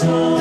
soul.